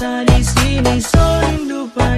sa di sini Sorang dupa